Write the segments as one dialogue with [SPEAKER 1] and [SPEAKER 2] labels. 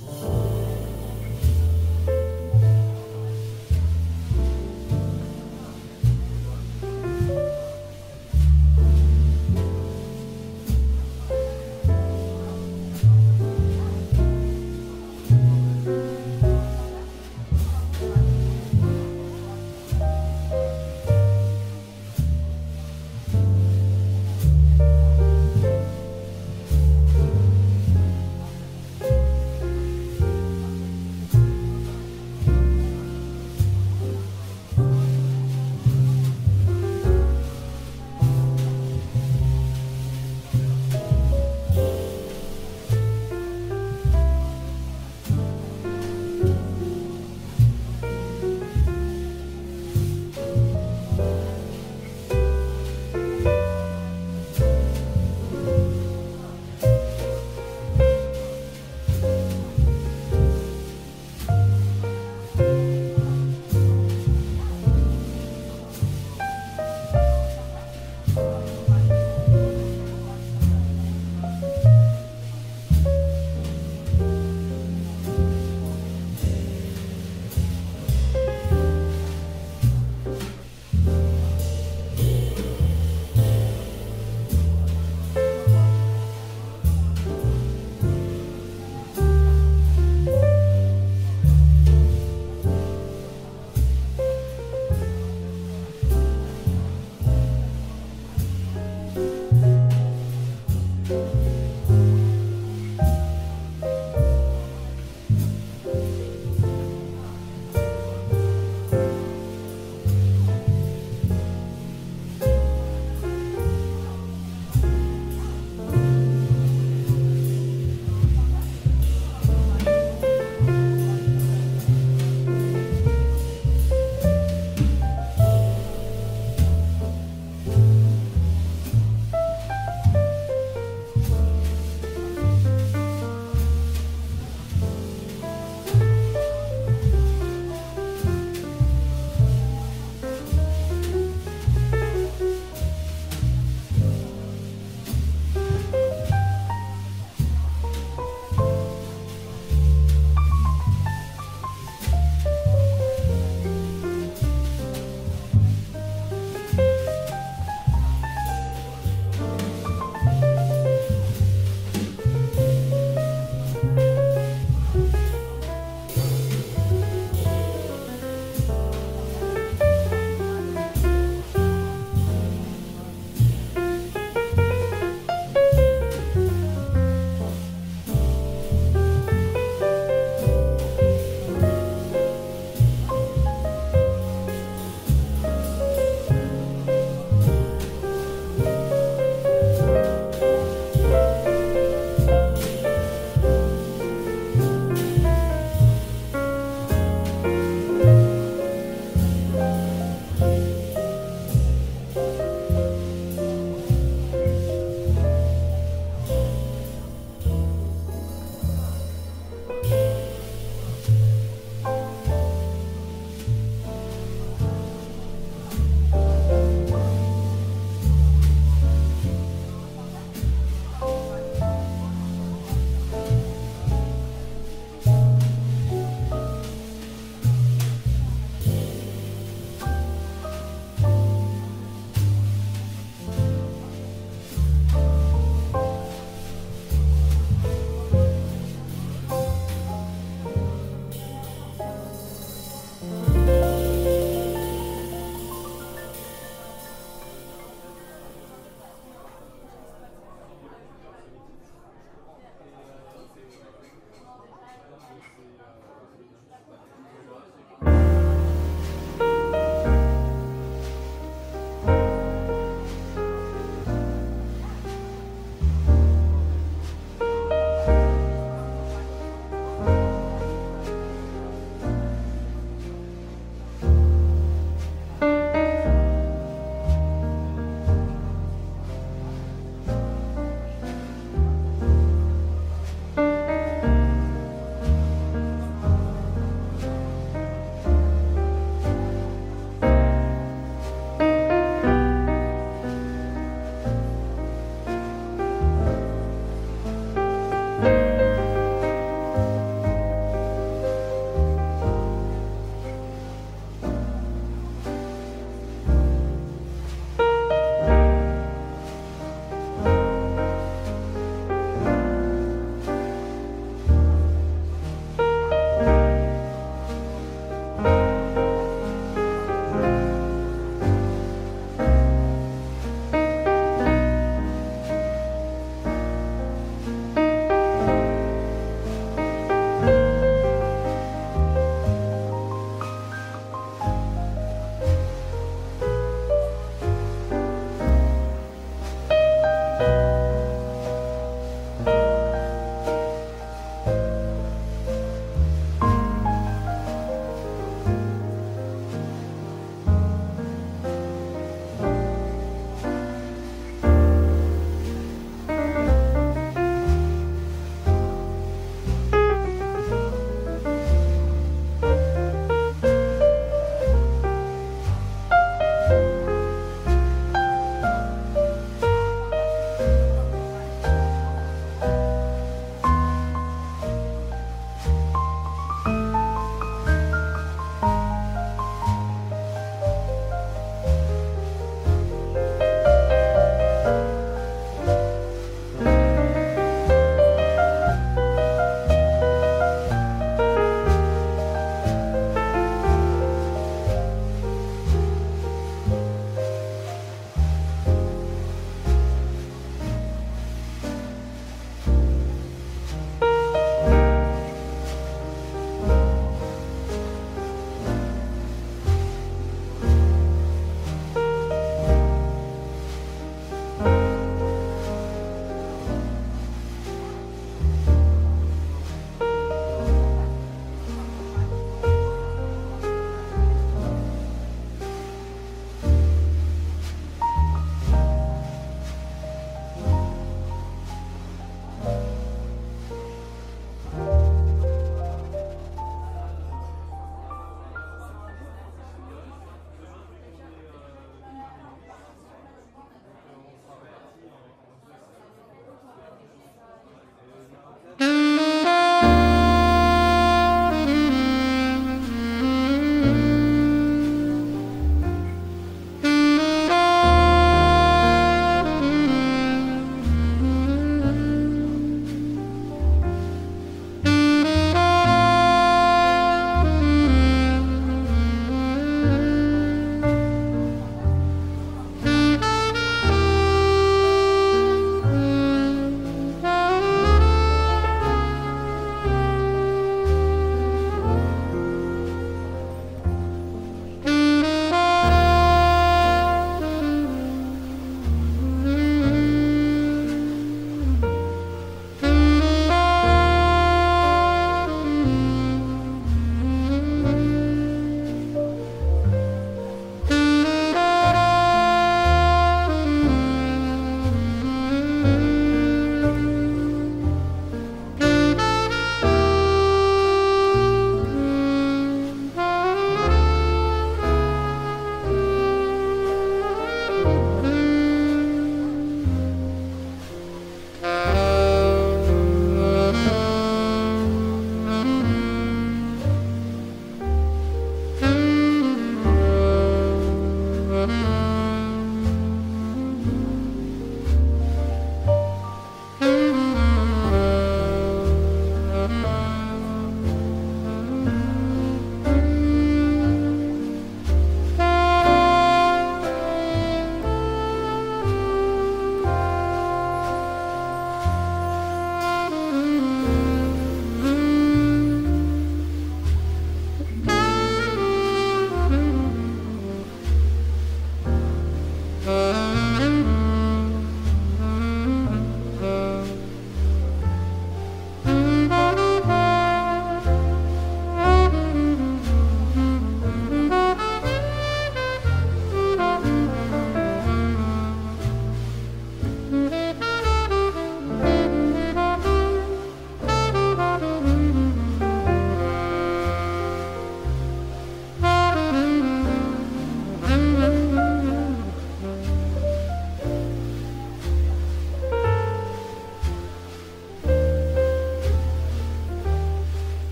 [SPEAKER 1] Yeah.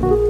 [SPEAKER 1] Bye.